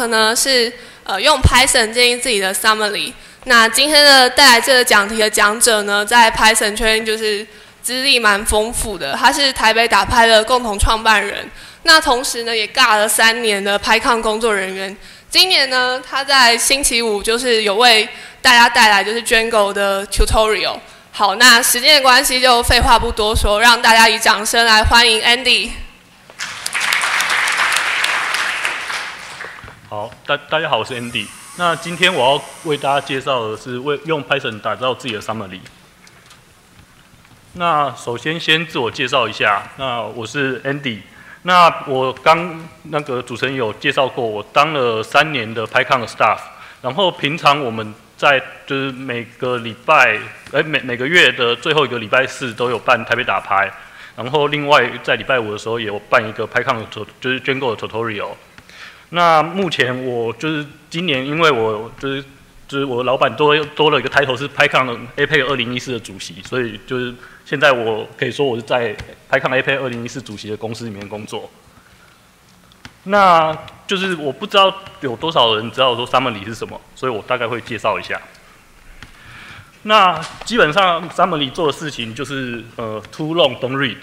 可能是呃用 Python 建立自己的 summary。那今天的带来这个讲题的讲者呢，在 Python 圈就是资历蛮丰富的，他是台北打拍的共同创办人。那同时呢，也尬了三年的拍抗工作人员。今年呢，他在星期五就是有为大家带来就是 Django 的 tutorial。好，那时间的关系就废话不多说，让大家以掌声来欢迎 Andy。好，大大家好，我是 Andy。那今天我要为大家介绍的是为用 Python 打造自己的 summary。那首先先自我介绍一下，那我是 Andy。那我刚那个主持人有介绍过，我当了三年的 Python 的 staff。然后平常我们在就是每个礼拜，哎每每个月的最后一个礼拜四都有办台北打牌。然后另外在礼拜五的时候也有办一个 Python 的就是捐购的 tutorial。那目前我就是今年，因为我就是就是我老板多多了一个 title 是 PyCon APEC 二零一四的主席，所以就是现在我可以说我是在 PyCon APEC 二零一四主席的公司里面工作。那就是我不知道有多少人知道说 Summary 是什么，所以我大概会介绍一下。那基本上 Summary 做的事情就是呃 Too long don't read。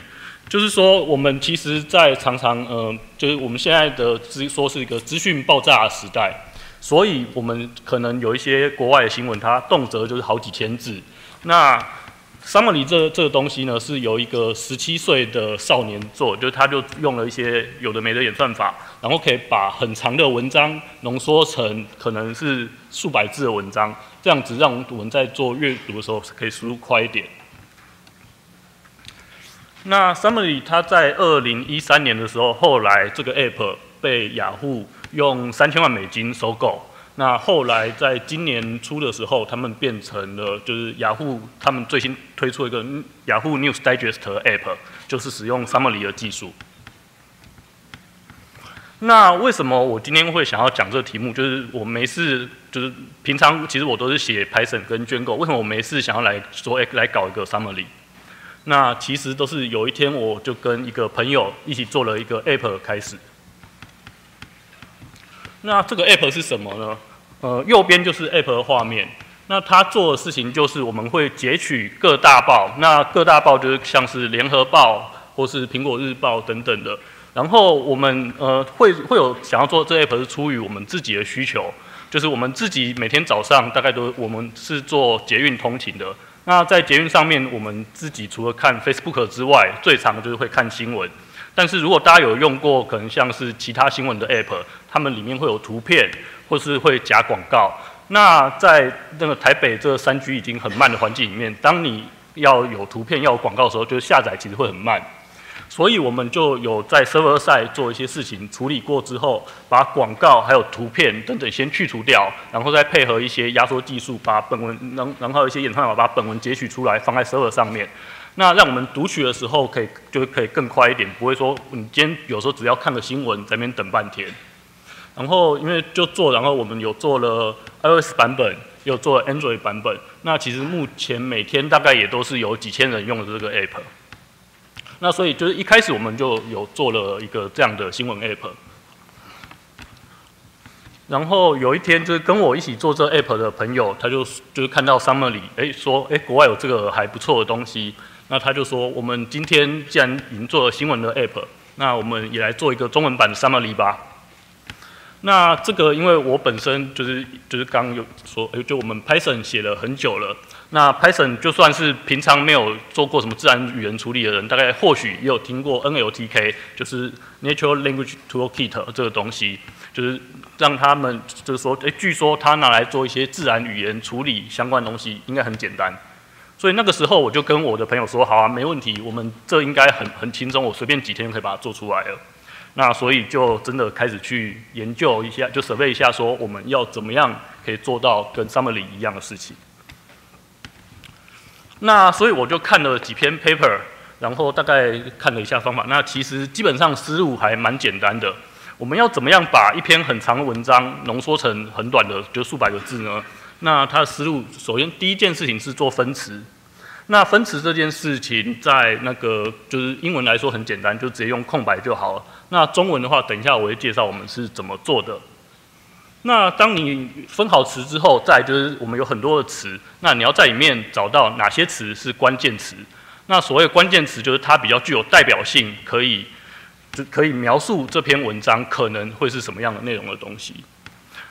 就是说，我们其实，在常常，呃，就是我们现在的资说是一个资讯爆炸的时代，所以我们可能有一些国外的新闻，它动辄就是好几千字。那 summary 这这个东西呢，是由一个十七岁的少年做，就是他就用了一些有的没的演算法，然后可以把很长的文章浓缩成可能是数百字的文章，这样子让我们在做阅读的时候可以输入快一点。那 Summary 它在二零一三年的时候，后来这个 App 被雅虎用三千万美金收购。那后来在今年初的时候，他们变成了就是雅虎他们最新推出一个雅虎 News Digest App，就是使用 Summary 的技术。那为什么我今天会想要讲这个题目？就是我没事，就是平常其实我都是写 Python 跟 Django，为什么我没事想要来说来搞一个 Summary？那其实都是有一天，我就跟一个朋友一起做了一个 App 开始。那这个 App 是什么呢？呃，右边就是 App 的画面。那它做的事情就是我们会截取各大报，那各大报就是像是联合报或是苹果日报等等的。然后我们呃会会有想要做这 App 是出于我们自己的需求，就是我们自己每天早上大概都我们是做捷运通勤的。那在捷运上面，我们自己除了看 Facebook 之外，最常就是会看新闻。但是如果大家有用过，可能像是其他新闻的 App，他们里面会有图片，或是会夹广告。那在那个台北这三 G 已经很慢的环境里面，当你要有图片、要有广告的时候，就是下载其实会很慢。所以我们就有在 server side 做一些事情，处理过之后，把广告还有图片等等先去除掉，然后再配合一些压缩技术，把本文，然然后一些演算法把本文截取出来放在 server 上面，那让我们读取的时候可以就可以更快一点，不会说你今天有时候只要看个新闻在那边等半天。然后因为就做，然后我们有做了 iOS 版本，又做了 Android 版本，那其实目前每天大概也都是有几千人用的这个 app。那所以就是一开始我们就有做了一个这样的新闻 app，然后有一天就是跟我一起做这 app 的朋友，他就就是看到 summary，哎说哎国外有这个还不错的东西，那他就说我们今天既然已经做了新闻的 app，那我们也来做一个中文版的 summary 吧。那这个因为我本身就是就是刚有说，哎就我们 Python 写了很久了。那 Python 就算是平常没有做过什么自然语言处理的人，大概或许也有听过 NLTK，就是 Natural Language Toolkit 这个东西，就是让他们就是说，诶，据说他拿来做一些自然语言处理相关东西，应该很简单。所以那个时候我就跟我的朋友说，好啊，没问题，我们这应该很很轻松，我随便几天就可以把它做出来了。那所以就真的开始去研究一下，就准备一下，说我们要怎么样可以做到跟 Summary 一样的事情。那所以我就看了几篇 paper，然后大概看了一下方法。那其实基本上思路还蛮简单的。我们要怎么样把一篇很长的文章浓缩成很短的，就数百个字呢？那它的思路，首先第一件事情是做分词。那分词这件事情，在那个就是英文来说很简单，就直接用空白就好了。那中文的话，等一下我会介绍我们是怎么做的。那当你分好词之后，再就是我们有很多的词，那你要在里面找到哪些词是关键词？那所谓关键词就是它比较具有代表性，可以可以描述这篇文章可能会是什么样的内容的东西。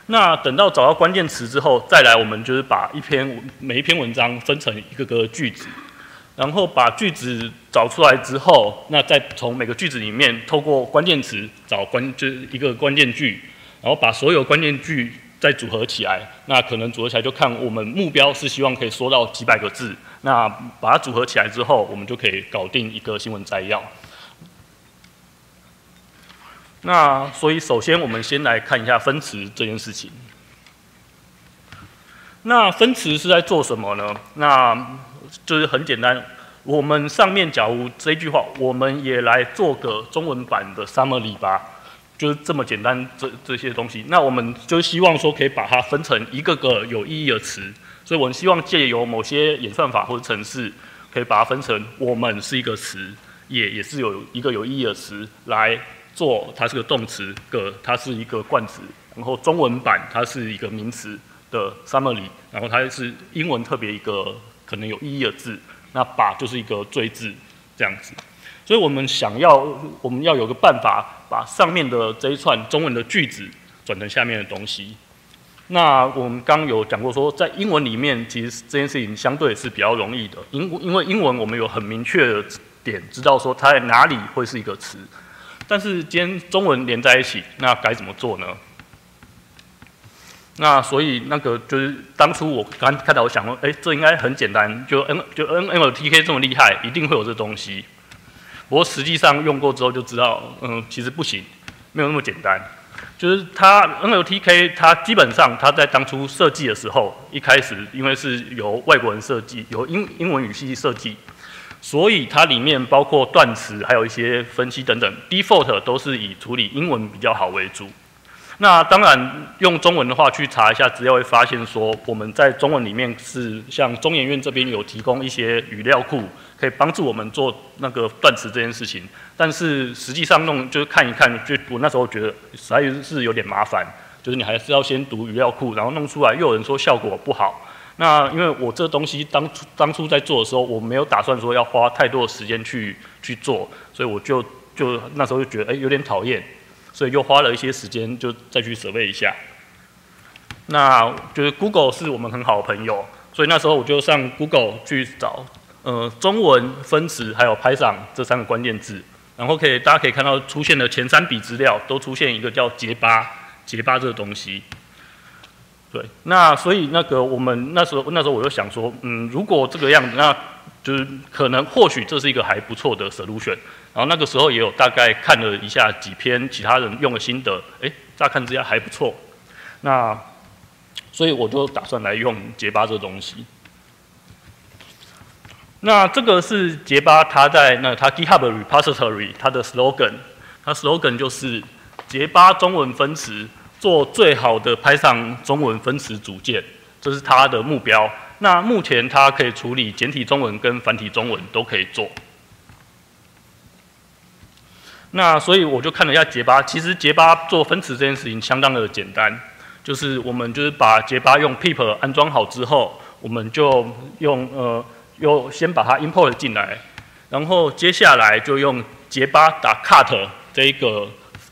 那等到找到关键词之后，再来我们就是把一篇每一篇文章分成一个个句子，然后把句子找出来之后，那再从每个句子里面透过关键词找关就是一个关键句，然后把所有关键句再组合起来。那可能组合起来就看我们目标是希望可以说到几百个字。那把它组合起来之后，我们就可以搞定一个新闻摘要。那所以，首先我们先来看一下分词这件事情。那分词是在做什么呢？那就是很简单，我们上面假如这句话，我们也来做个中文版的 summary 吧，就是这么简单，这这些东西。那我们就希望说，可以把它分成一个个有意义的词。所以我们希望借由某些演算法或者程式，可以把它分成我们是一个词，也也是有一个有意义的词来。做它是个动词，个它是一个冠词，然后中文版它是一个名词的 summary，然后它是英文特别一个可能有意义的字，那把就是一个最字这样子，所以我们想要我们要有个办法把上面的这一串中文的句子转成下面的东西。那我们刚有讲过说，在英文里面其实这件事情相对是比较容易的，因因为英文我们有很明确的点知道说它在哪里会是一个词。但是今天中文连在一起，那该怎么做呢？那所以那个就是当初我刚看到，我想说，哎，这应该很简单，就 N 就 N L T K 这么厉害，一定会有这东西。不过实际上用过之后就知道，嗯，其实不行，没有那么简单。就是它 N L T K 它基本上它在当初设计的时候，一开始因为是由外国人设计，由英英文语系设计。所以它里面包括断词，还有一些分析等等，default 都是以处理英文比较好为主。那当然用中文的话去查一下资料，会发现说我们在中文里面是像中研院这边有提供一些语料库，可以帮助我们做那个断词这件事情。但是实际上弄就是看一看，就我那时候觉得实在是有点麻烦，就是你还是要先读语料库，然后弄出来，又有人说效果不好。那因为我这东西当初当初在做的时候，我没有打算说要花太多的时间去去做，所以我就就那时候就觉得哎有点讨厌，所以又花了一些时间就再去设备一下。那就是 Google 是我们很好的朋友，所以那时候我就上 Google 去找呃中文分词还有拍上这三个关键字，然后可以大家可以看到出现的前三笔资料都出现一个叫结巴结巴这个东西。对，那所以那个我们那时候那时候我就想说，嗯，如果这个样子，那就是可能或许这是一个还不错的 solution。然后那个时候也有大概看了一下几篇其他人用的心得，哎，乍看之下还不错。那所以我就打算来用结巴这东西。那这个是结巴，它在那它 GitHub repository 它的 slogan，它 slogan 就是结巴中文分词。做最好的拍上中文分词组件，这是他的目标。那目前他可以处理简体中文跟繁体中文都可以做。那所以我就看了一下结巴，其实结巴做分词这件事情相当的简单，就是我们就是把结巴用 pip 安装好之后，我们就用呃，又先把它 import 进来，然后接下来就用结巴打 cut 这一个。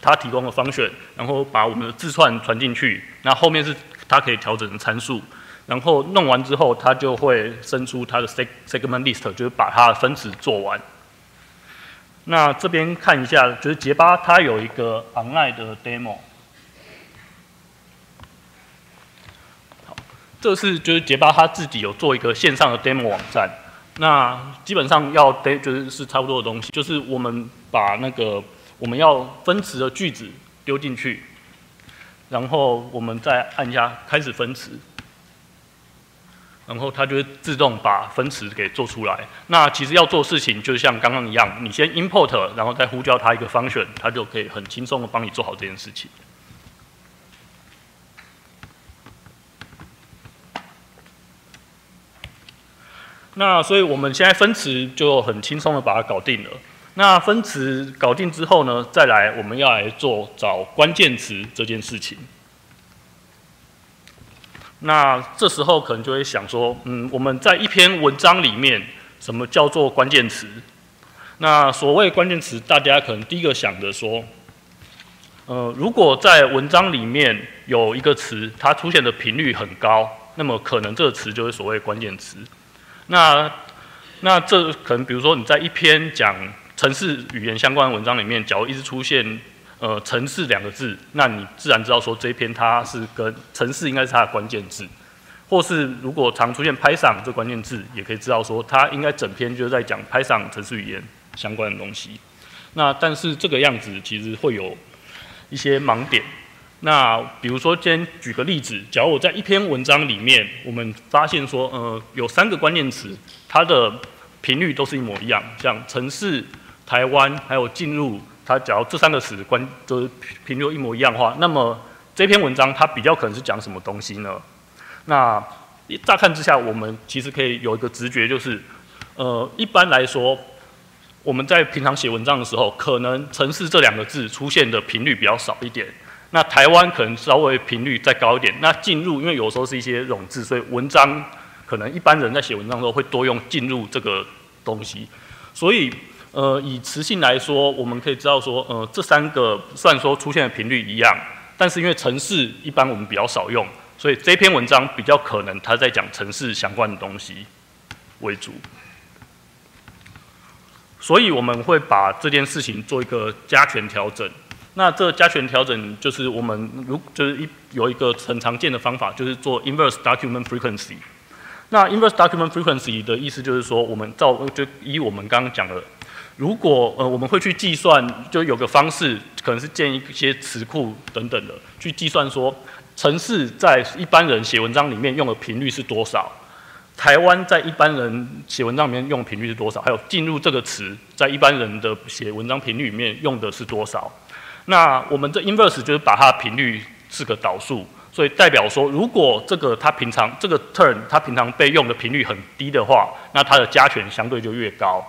它提供的方选，然后把我们的字串传进去，那后面是它可以调整的参数，然后弄完之后，它就会生出它的 segment list，就是把它的分词做完。那这边看一下，就是结巴它有一个 online 的 demo。好，这是就是结巴它自己有做一个线上的 demo 网站。那基本上要 d 就是是差不多的东西，就是我们把那个。我们要分词的句子丢进去，然后我们再按一下开始分词，然后它就会自动把分词给做出来。那其实要做事情就像刚刚一样，你先 import，然后再呼叫它一个 function，它就可以很轻松的帮你做好这件事情。那所以我们现在分词就很轻松的把它搞定了。那分词搞定之后呢，再来我们要来做找关键词这件事情。那这时候可能就会想说，嗯，我们在一篇文章里面，什么叫做关键词？那所谓关键词，大家可能第一个想的说，呃，如果在文章里面有一个词，它出现的频率很高，那么可能这个词就是所谓关键词。那那这可能比如说你在一篇讲城市语言相关的文章里面，假如一直出现呃城市两个字，那你自然知道说这一篇它是跟城市应该是它的关键字。或是如果常出现 Python 这关键字，也可以知道说它应该整篇就是在讲 Python 城市语言。相关的东西，那但是这个样子其实会有一些盲点。那比如说，今天举个例子，假如我在一篇文章里面，我们发现说，呃，有三个关键词，它的频率都是一模一样，像城市、台湾还有进入，它假如这三个词关都是频率一模一样的话，那么这篇文章它比较可能是讲什么东西呢？那乍看之下，我们其实可以有一个直觉，就是，呃，一般来说。我们在平常写文章的时候，可能“城市”这两个字出现的频率比较少一点。那台湾可能稍微频率再高一点。那进入，因为有时候是一些冗字，所以文章可能一般人在写文章的时候会多用“进入”这个东西。所以，呃，以词性来说，我们可以知道说，呃，这三个虽然说出现的频率一样，但是因为城市一般我们比较少用，所以这篇文章比较可能它在讲城市相关的东西为主。所以我们会把这件事情做一个加权调整。那这加权调整就是我们如就是一有一个很常见的方法，就是做 inverse document frequency。那 inverse document frequency 的意思就是说，我们照就以我们刚刚讲的，如果呃我们会去计算，就有个方式可能是建一些词库等等的，去计算说，城市在一般人写文章里面用的频率是多少。台湾在一般人写文章里面用频率是多少？还有进入这个词在一般人的写文章频率里面用的是多少？那我们这 inverse 就是把它频率是个导数，所以代表说，如果这个它平常这个 turn 它平常被用的频率很低的话，那它的加权相对就越高。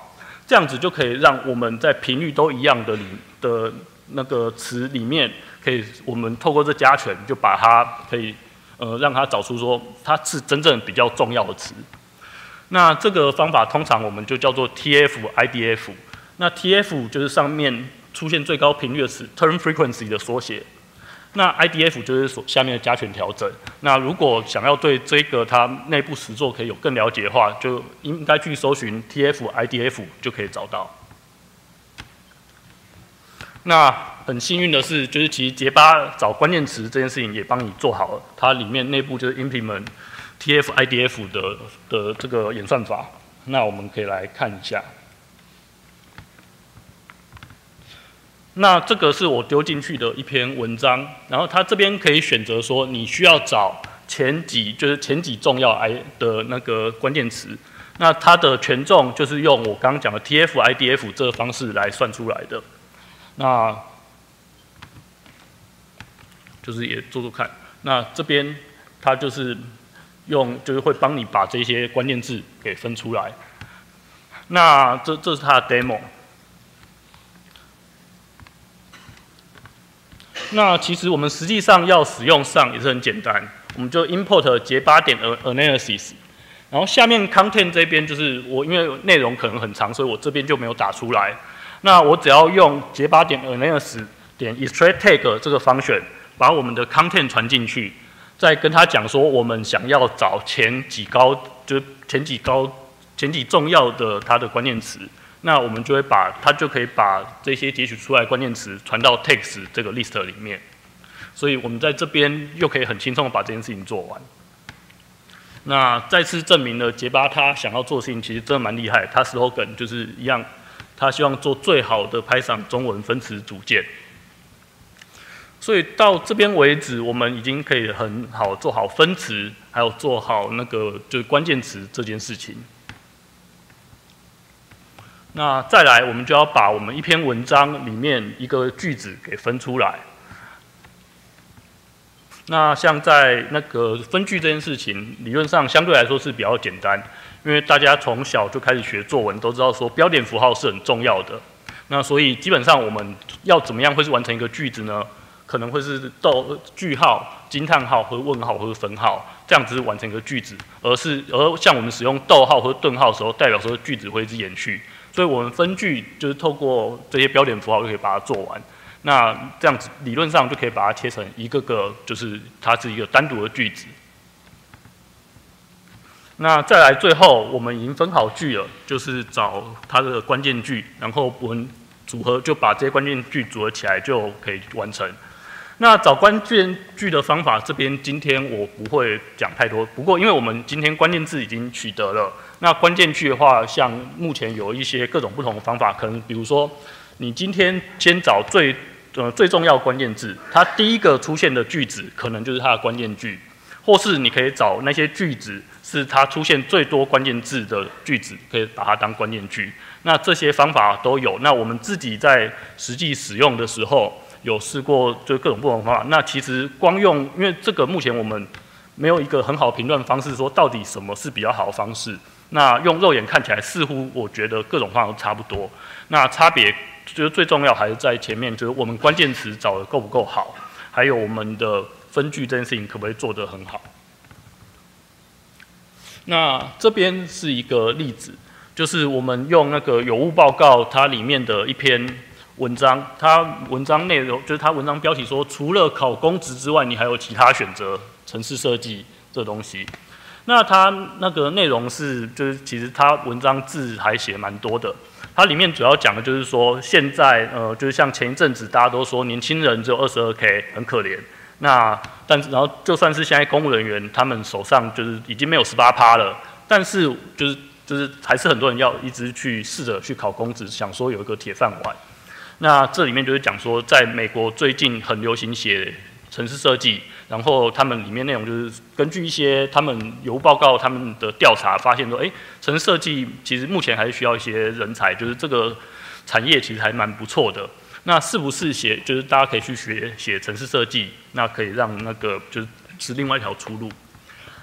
这样子就可以让我们在频率都一样的里的那个词里面，可以我们透过这加权就把它可以。呃，让它找出说它是真正比较重要的词。那这个方法通常我们就叫做 TF-IDF。那 TF 就是上面出现最高频率的词 （turn frequency） 的缩写。那 IDF 就是所下面的加权调整。那如果想要对这个它内部实作可以有更了解的话，就应该去搜寻 TF-IDF 就可以找到。那很幸运的是，就是其实结巴找关键词这件事情也帮你做好了，它里面内部就是 implement TF-IDF 的的这个演算法。那我们可以来看一下。那这个是我丢进去的一篇文章，然后它这边可以选择说你需要找前几就是前几重要 I 的那个关键词，那它的权重就是用我刚刚讲的 TF-IDF 这个方式来算出来的。那就是也做做看。那这边它就是用，就是会帮你把这些关键字给分出来。那这这是它的 demo。那其实我们实际上要使用上也是很简单，我们就 import 结八点 analysis，然后下面 content 这边就是我因为内容可能很长，所以我这边就没有打出来。那我只要用结巴点 analysis 点 extract tag 这个方选，把我们的 content 传进去，再跟他讲说我们想要找前几高，就是前几高、前几重要的它的关键词，那我们就会把它就可以把这些截取出来关键词传到 text 这个 list 里面，所以我们在这边又可以很轻松的把这件事情做完。那再次证明了杰巴他想要做的事情其实真的蛮厉害，他 slogan 就是一样。他希望做最好的拍上中文分词组件，所以到这边为止，我们已经可以很好做好分词，还有做好那个就是关键词这件事情。那再来，我们就要把我们一篇文章里面一个句子给分出来。那像在那个分句这件事情，理论上相对来说是比较简单。因为大家从小就开始学作文，都知道说标点符号是很重要的。那所以基本上我们要怎么样会是完成一个句子呢？可能会是逗句号，惊叹号和问号或者分号这样子完成一个句子，而是而像我们使用逗号或顿号的时候，代表说句子会一直延续。所以我们分句就是透过这些标点符号就可以把它做完。那这样子理论上就可以把它切成一个个，就是它是一个单独的句子。那再来最后，我们已经分好句了，就是找它的关键句，然后我们组合就把这些关键句组合起来就可以完成。那找关键句的方法，这边今天我不会讲太多。不过因为我们今天关键字已经取得了，那关键句的话，像目前有一些各种不同的方法，可能比如说你今天先找最呃最重要关键字，它第一个出现的句子可能就是它的关键句，或是你可以找那些句子。是它出现最多关键字的句子，可以把它当关键句。那这些方法都有。那我们自己在实际使用的时候，有试过就是各种不同方法。那其实光用，因为这个目前我们没有一个很好评论方式，说到底什么是比较好的方式。那用肉眼看起来，似乎我觉得各种方法都差不多。那差别就是最重要还是在前面，就是我们关键词找的够不够好，还有我们的分句这件事情可不可以做得很好。那这边是一个例子，就是我们用那个有误报告它里面的一篇文章，它文章内容就是它文章标题说，除了考公职之外，你还有其他选择，城市设计这东西。那它那个内容是，就是其实它文章字还写蛮多的，它里面主要讲的就是说，现在呃，就是像前一阵子大家都说年轻人只有二十二 K，很可怜。那，但然后就算是现在公务人员，他们手上就是已经没有十八趴了，但是就是就是还是很多人要一直去试着去考公职，想说有一个铁饭碗。那这里面就是讲说，在美国最近很流行写城市设计，然后他们里面内容就是根据一些他们有报告他们的调查发现说，哎，城市设计其实目前还是需要一些人才，就是这个产业其实还蛮不错的。那是不是写就是大家可以去学写城市设计？那可以让那个就是是另外一条出路。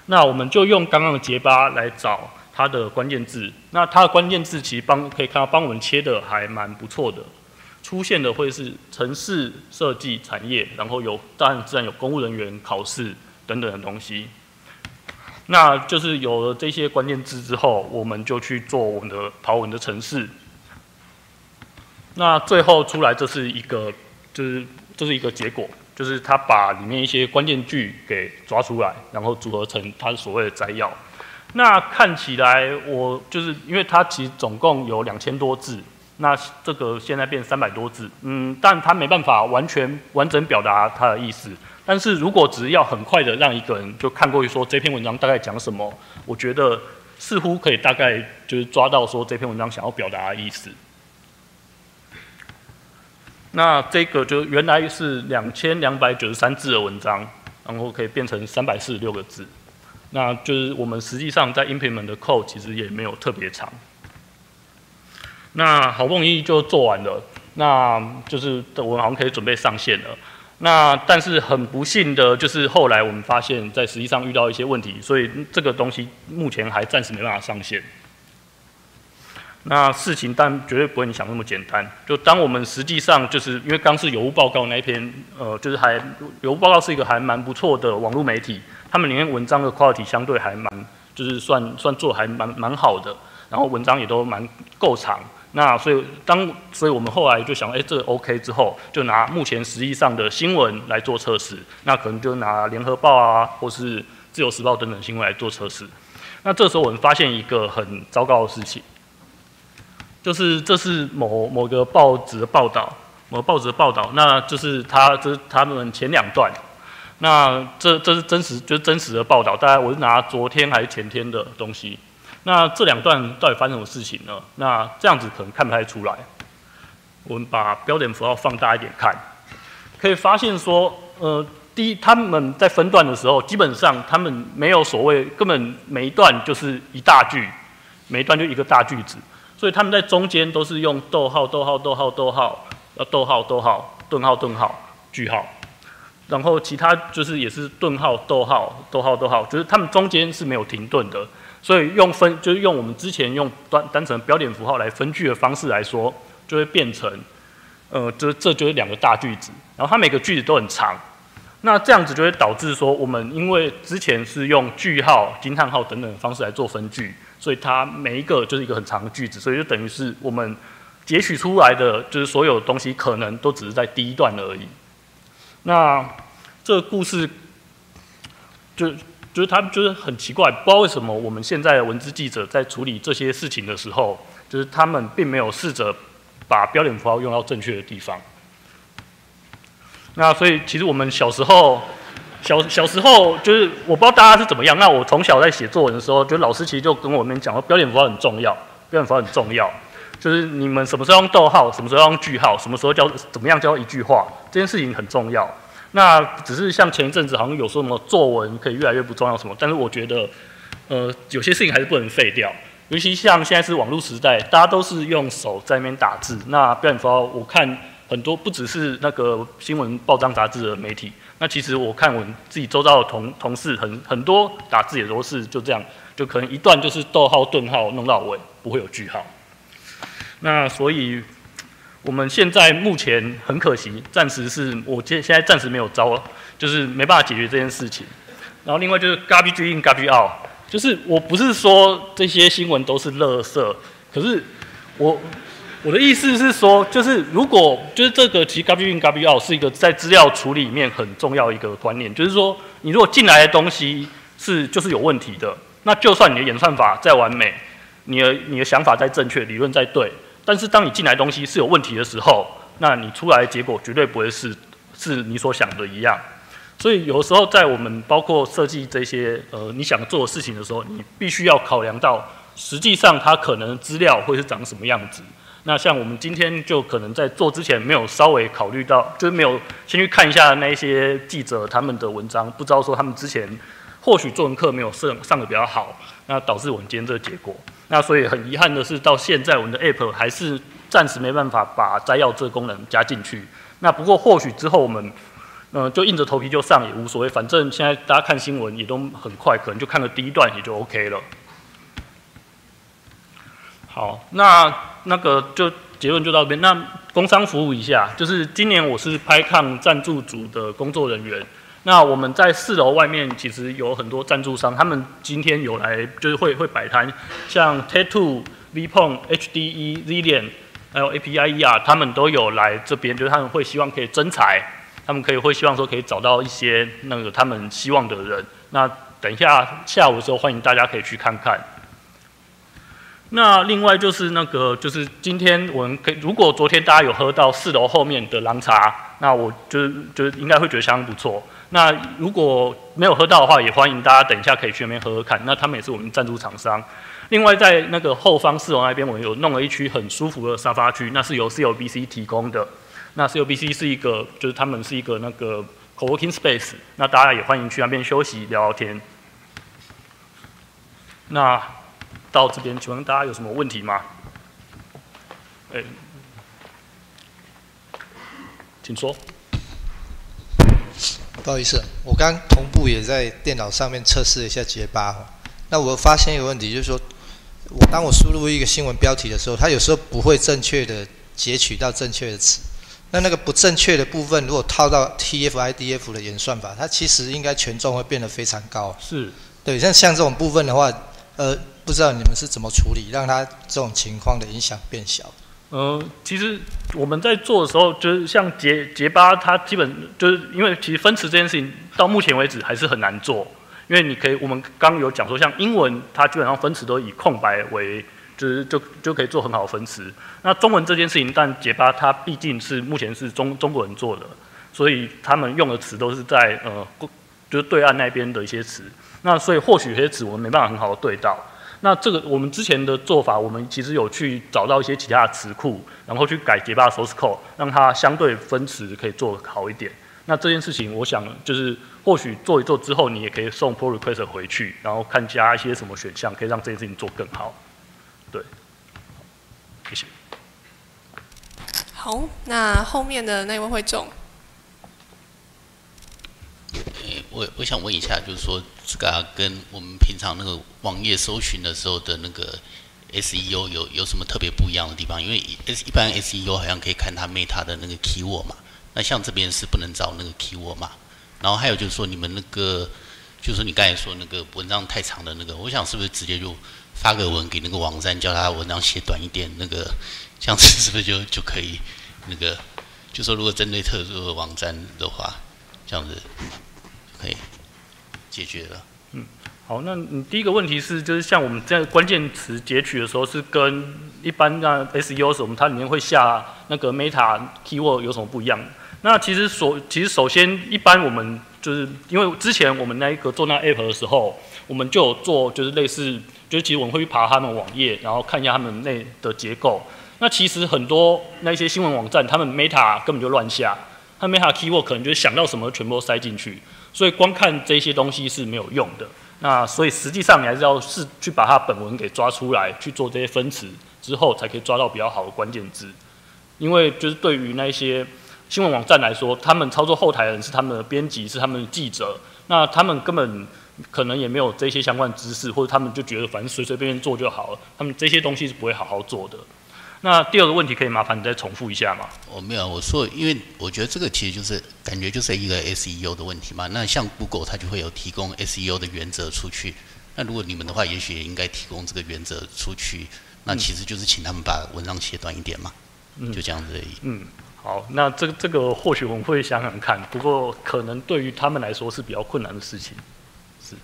那我们就用刚刚的结巴来找它的关键字。那它的关键字其实帮可以看到帮我们切的还蛮不错的。出现的会是城市设计产业，然后有当然自然有公务人员考试等等的东西。那就是有了这些关键字之后，我们就去做我们的跑文的城市。那最后出来，这是一个，就是这是一个结果，就是他把里面一些关键句给抓出来，然后组合成他所谓的摘要。那看起来，我就是因为它其实总共有两千多字，那这个现在变三百多字，嗯，但他没办法完全完整表达他的意思。但是如果只要很快的让一个人就看过去说这篇文章大概讲什么，我觉得似乎可以大概就是抓到说这篇文章想要表达的意思。那这个就原来是两千两百九十三字的文章，然后可以变成三百四十六个字，那就是我们实际上在 implement 的 code 其实也没有特别长。那好不容易就做完了，那就是我们好像可以准备上线了。那但是很不幸的就是后来我们发现，在实际上遇到一些问题，所以这个东西目前还暂时没办法上线。那事情但绝对不会你想那么简单。就当我们实际上就是因为刚是有物报告那一篇，呃，就是还有物报告是一个还蛮不错的网络媒体，他们里面文章的 quality 相对还蛮，就是算算做还蛮蛮好的，然后文章也都蛮够长。那所以当所以我们后来就想，哎，这 OK 之后，就拿目前实际上的新闻来做测试。那可能就拿联合报啊，或是自由时报等等新闻来做测试。那这时候我们发现一个很糟糕的事情。就是这是某某个报纸的报道，某报纸的报道，那就是他这是他们前两段，那这这是真实就是真实的报道，大概我是拿昨天还是前天的东西，那这两段到底发生什么事情呢？那这样子可能看不太出来，我们把标点符号放大一点看，可以发现说，呃，第一他们在分段的时候，基本上他们没有所谓，根本每一段就是一大句，每一段就一个大句子。所以他们在中间都是用逗号、逗号、逗号、逗号，呃，逗号、逗号、顿号、顿号、句号，然后其他就是也是顿号、逗号、逗号、逗号，就是他们中间是没有停顿的。所以用分就是用我们之前用单单纯标点符号来分句的方式来说，就会变成，呃，这这就是两个大句子，然后它每个句子都很长，那这样子就会导致说，我们因为之前是用句号、惊叹号等等的方式来做分句，所以它每一个就是一个很长的句子，所以就等于是我们截取出来的就是所有东西可能都只是在第一段而已。那这个故事就就是他们就是很奇怪，不知道为什么我们现在的文字记者在处理这些事情的时候，就是他们并没有试着把标点符号用到正确的地方。那所以其实我们小时候小小时候就是我不知道大家是怎么样。那我从小在写作文的时候，就老师其实就跟我们讲说，标点符号很重要，标点符号很重要。就是你们什么时候用逗号，什么时候用句号，什么时候叫怎么样叫一句话，这件事情很重要。那只是像前一阵子好像有说什么作文可以越来越不重要什么，但是我觉得，呃，有些事情还是不能废掉。尤其像现在是网络时代，大家都是用手在那边打字，那标点符号我看很多不只是那个新闻报章杂志的媒体，那其实我看我自己周遭的同同事很很多打字也都是就这样，就可能一段就是逗号顿号弄到尾，不会有句号。那所以，我们现在目前很可惜，暂时是我现现在暂时没有招，就是没办法解决这件事情。然后另外就是 garbage in garbage out，就是我不是说这些新闻都是垃圾，可是我我的意思是说，就是如果就是这个其实 garbage in garbage out 是一个在资料处理里面很重要一个观念，就是说你如果进来的东西是就是有问题的，那就算你的演算法再完美，你的你的想法再正确，理论再对。但是当你进来东西是有问题的时候，那你出来结果绝对不会是是你所想的一样。所以有时候在我们包括设计这些呃你想做的事情的时候，你必须要考量到实际上它可能资料会是长什么样子。那像我们今天就可能在做之前没有稍微考虑到，就是没有先去看一下那些记者他们的文章，不知道说他们之前或许作文课没有上上的比较好，那导致我们今天这个结果。那所以很遗憾的是，到现在我们的 App 还是暂时没办法把摘要这个功能加进去。那不过或许之后我们，嗯，就硬着头皮就上也无所谓，反正现在大家看新闻也都很快，可能就看个第一段也就 OK 了。好，那那个就结论就到这边。那工商服务一下，就是今年我是拍抗赞助组的工作人员。那我们在四楼外面其实有很多赞助商，他们今天有来就是会会摆摊，像 Tattoo、Vpon、HDE、Zillion，还有 APIE 啊，他们都有来这边，就是他们会希望可以增财，他们可以会希望说可以找到一些那个他们希望的人。那等一下下午的时候，欢迎大家可以去看看。那另外就是那个就是今天我们可以，如果昨天大家有喝到四楼后面的狼茶，那我就是就是应该会觉得相当不错。那如果没有喝到的话，也欢迎大家等一下可以去那边喝喝看。那他们也是我们赞助厂商。另外，在那个后方四楼那边，我们有弄了一区很舒服的沙发区，那是由 COBC 提供的。那 COBC 是一个，就是他们是一个那个 co-working space。那大家也欢迎去那边休息聊聊天。那到这边，请问大家有什么问题吗？哎，请说。不好意思，我刚同步也在电脑上面测试了一下结巴。那我发现一个问题，就是说，我当我输入一个新闻标题的时候，它有时候不会正确的截取到正确的词。那那个不正确的部分，如果套到 TF-IDF 的演算法，它其实应该权重会变得非常高。是，对，像像这种部分的话，呃，不知道你们是怎么处理，让它这种情况的影响变小。嗯，其实我们在做的时候，就是像结结巴，它基本就是因为其实分词这件事情到目前为止还是很难做，因为你可以，我们刚有讲说，像英文它基本上分词都以空白为，就是就就可以做很好的分词。那中文这件事情，但结巴它毕竟是目前是中中国人做的，所以他们用的词都是在呃，就是对岸那边的一些词。那所以或许有些词我们没办法很好的对到。那这个我们之前的做法，我们其实有去找到一些其他的词库，然后去改结巴 source code，让它相对分词可以做好一点。那这件事情，我想就是或许做一做之后，你也可以送 pull request 回去，然后看加一些什么选项，可以让这件事情做更好。对，谢谢。好，那后面的那位会众。我我想问一下，就是说这个跟我们平常那个网页搜寻的时候的那个 SEO 有有什么特别不一样的地方？因为 S 一般 SEO 好像可以看它 Meta 的那个 keyword 嘛，那像这边是不能找那个 keyword 嘛？然后还有就是说你们那个，就是你刚才说那个文章太长的那个，我想是不是直接就发个文给那个网站，叫他文章写短一点，那个这样子是不是就就可以那个，就说如果针对特殊的网站的话，这样子可以解决了。嗯好，那你第一个问题是，就是像我们在关键词截取的时候，是跟一般那 SEO 我们它里面会下那个 meta keyword 有什么不一样？那其实首其实首先一般我们就是因为之前我们那一个做那 app 的时候，我们就有做就是类似，就是其实我们会去爬他们网页，然后看一下他们内的结构。那其实很多那些新闻网站，他们 meta 根本就乱下，他 meta keyword 可能就是想到什么全部都塞进去，所以光看这些东西是没有用的。那所以实际上你还是要是去把它本文给抓出来，去做这些分词之后，才可以抓到比较好的关键字。因为就是对于那些新闻网站来说，他们操作后台的人是他们的编辑，是他们的记者，那他们根本可能也没有这些相关知识，或者他们就觉得反正随随便便做就好了，他们这些东西是不会好好做的。那第二个问题可以麻烦你再重复一下吗？我没有，我说，因为我觉得这个其实就是感觉就是一个 SEO 的问题嘛。那像 Google 它就会有提供 SEO 的原则出去。那如果你们的话，也许也应该提供这个原则出去。那其实就是请他们把文章写短一点嘛，嗯就这样子而已。嗯，好，那这个这个或许我们会想想看，不过可能对于他们来说是比较困难的事情。是。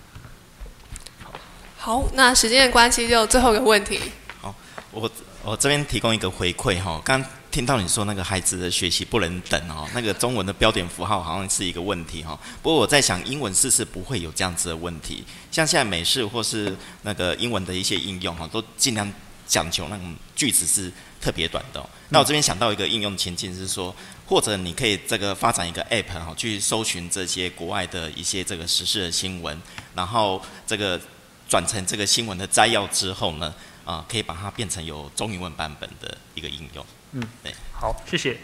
好，那时间的关系，就最后一个问题。好，我。我这边提供一个回馈哈，刚听到你说那个孩子的学习不能等哦，那个中文的标点符号好像是一个问题哈。不过我在想，英文试试不会有这样子的问题。像现在美式或是那个英文的一些应用哈，都尽量讲求那种句子是特别短的。那我这边想到一个应用情境是说，或者你可以这个发展一个 app 哈，去搜寻这些国外的一些这个时事的新闻，然后这个转成这个新闻的摘要之后呢？啊，可以把它变成有中英文版本的一个应用。嗯，对，好，谢谢。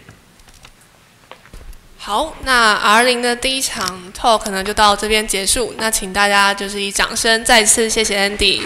好，那 R 零的第一场 talk 可能就到这边结束。那请大家就是以掌声再次谢谢 Andy。